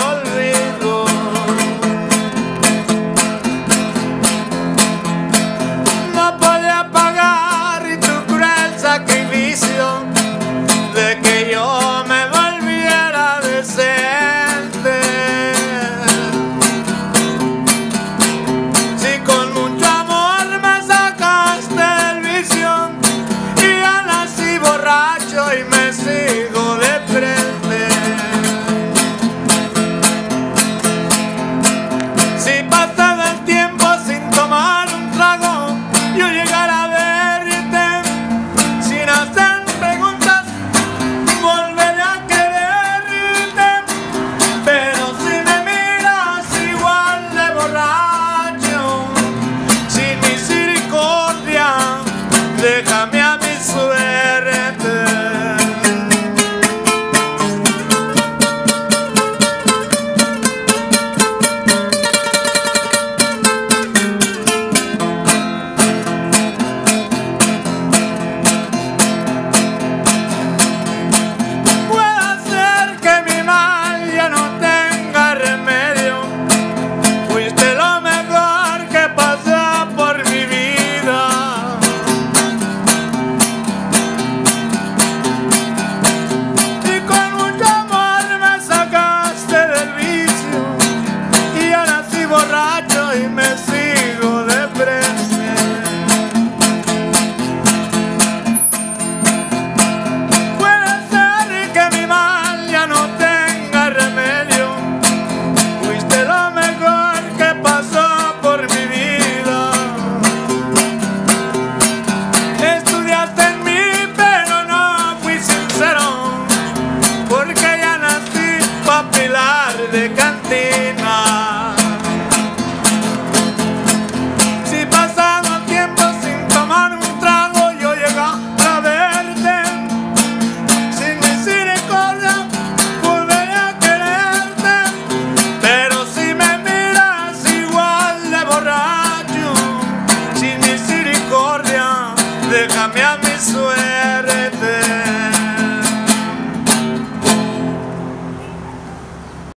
calor dejar. borracho y me